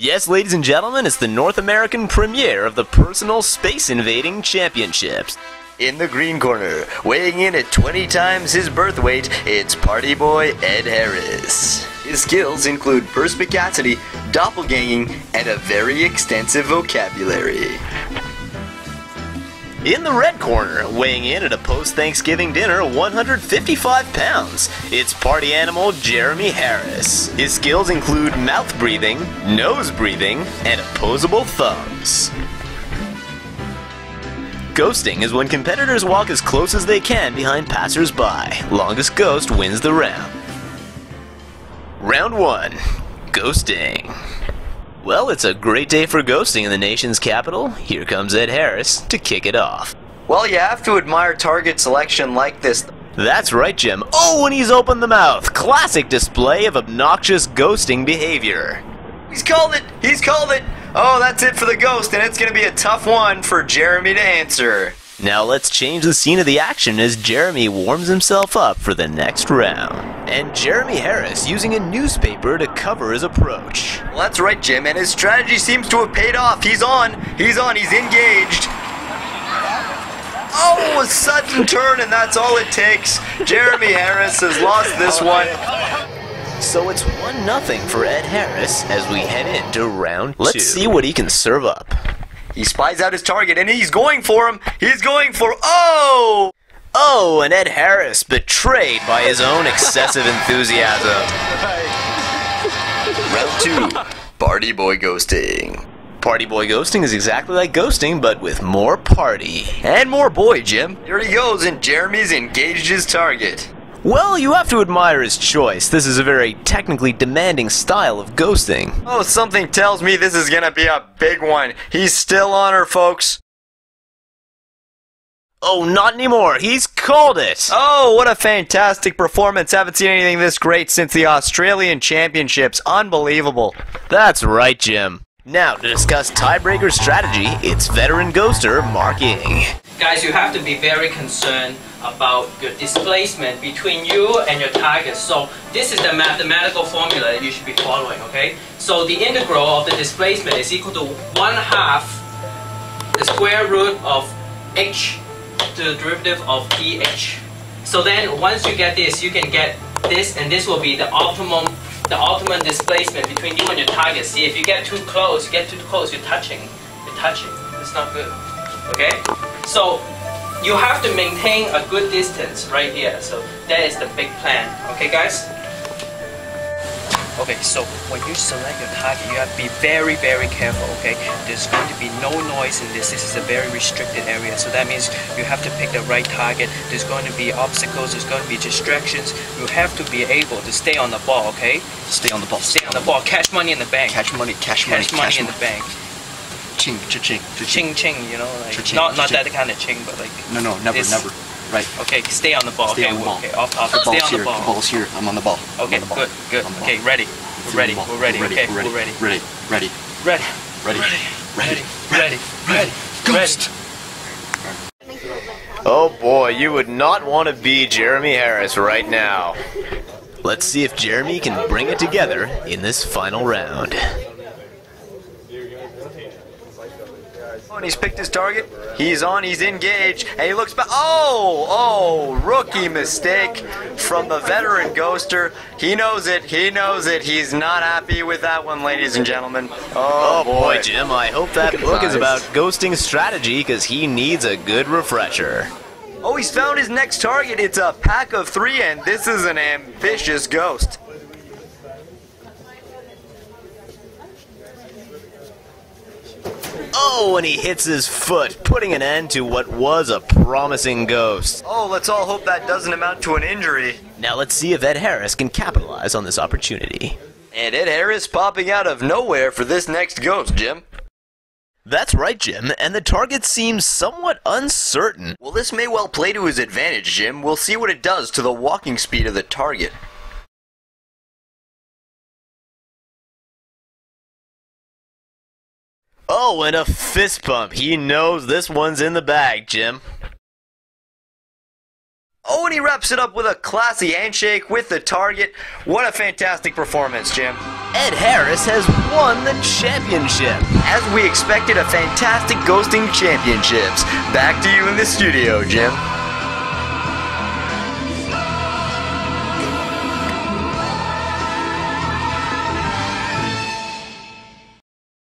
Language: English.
Yes, ladies and gentlemen, it's the North American premiere of the Personal Space Invading Championships. In the green corner, weighing in at 20 times his birth weight, it's party boy Ed Harris. His skills include perspicacity, doppelganging, and a very extensive vocabulary. In the red corner, weighing in at a post Thanksgiving dinner, 155 pounds, it's party animal Jeremie Harris. His skills include mouth breathing, nose breathing, and opposable thumbs. Ghosting is when competitors walk as close as they can behind passers-by. Longest ghost wins the round. Round 1 Ghosting. Well, it's a great day for ghosting in the nation's capital. Here comes Ed Harris to kick it off. Well, you have to admire target selection like this. That's right, Jim. Oh, and he's opened the mouth. Classic display of obnoxious ghosting behavior. He's called it! He's called it! Oh, that's it for the ghost, and it's gonna be a tough one for Jeremie to answer. Now let's change the scene of the action as Jeremie warms himself up for the next round. And Jeremie Harris using a newspaper to cover his approach. Well, that's right, Jim, and his strategy seems to have paid off. He's on! He's on! He's engaged! Oh, a sudden turn, and that's all it takes. Jeremie Harris has lost this one. So it's 1 nothing for Ed Harris as we head into round 2. Let's see what he can serve up. He spies out his target, and he's going for him. He's going for. Oh! Oh, and Ed Harris betrayed by his own excessive enthusiasm. Round two. Party boy ghosting. Party boy ghosting is exactly like ghosting, but with more party. And more boy, Jim. Here he goes, and Jeremie's engaged his target. Well, you have to admire his choice. This is a very technically demanding style of ghosting. Oh, something tells me this is gonna be a big one. He's still on her, folks. Oh, not anymore. He's called it. Oh, what a fantastic performance. Haven't seen anything this great since the Australian Championships. Unbelievable. That's right, Jim. Now, to discuss tiebreaker strategy, it's veteran ghoster Mark Ng. Guys, you have to be very concerned about your displacement between you and your target. So this is the mathematical formula that you should be following, okay? So the integral of the displacement is equal to 1 half the square root of h to the derivative of ph. So then once you get this, you can get this and this will be the optimum the optimum displacement between you and your target. See, if you get too close, you get too close, you're touching. You're touching. It's not good. Okay? So you have to maintain a good distance right here. So that is the big plan. Okay, guys? Okay, so when you select your target, you have to be very, very careful, okay? There's going to be no noise in this. This is a very restricted area. So that means you have to pick the right target. There's going to be obstacles, there's going to be distractions. You have to be able to stay on the ball, okay? Stay on the ball. Stay on the ball. Cash money in the bank. Cash money, cash money, Cash money cash in the bank. Ching, cha-ching, Ching cha-ching. ching, you know, like Cha-ching, not not cha-ching. that kind of ching, but like No, no, never, never. Right. Okay, stay on the ball. Stay okay, on the ball. okay, off topic. The Stay ball's on here. the ball. The ball's here. I'm on the ball. Okay, the ball. good, good. Ball. Okay, ready. We're on ready. the ball. We're ready. Okay, ready, we're ready. Ready, ready, Ready. ready, Ready. ready, Ready. Ready. Ghost. Oh boy, you would not want to be Jeremie Harris right now. Let's see if Jeremie can bring it together in this final round. Oh, and he's picked his target. He's on, he's engaged, and he looks back. Oh, oh, rookie mistake from the veteran ghoster. He knows it, he knows it. He's not happy with that one, ladies and gentlemen. Oh, Oh boy, Jim, I hope that book is about ghosting strategy because he needs a good refresher. Oh, he's found his next target. It's a pack of three, and this is an ambitious ghost. Oh, and he hits his foot, putting an end to what was a promising ghost. Oh, let's all hope that doesn't amount to an injury. Now let's see if Ed Harris can capitalize on this opportunity. And Ed Harris popping out of nowhere for this next ghost, Jim. That's right, Jim, and the target seems somewhat uncertain. Well, this may well play to his advantage, Jim. We'll see what it does to the walking speed of the target. Oh, and a fist pump. He knows this one's in the bag, Jim. Oh, and he wraps it up with a classy handshake with the target. What a fantastic performance, Jim. Ed Harris has won the championship. As we expected, a fantastic ghosting championships. Back to you in the studio, Jim.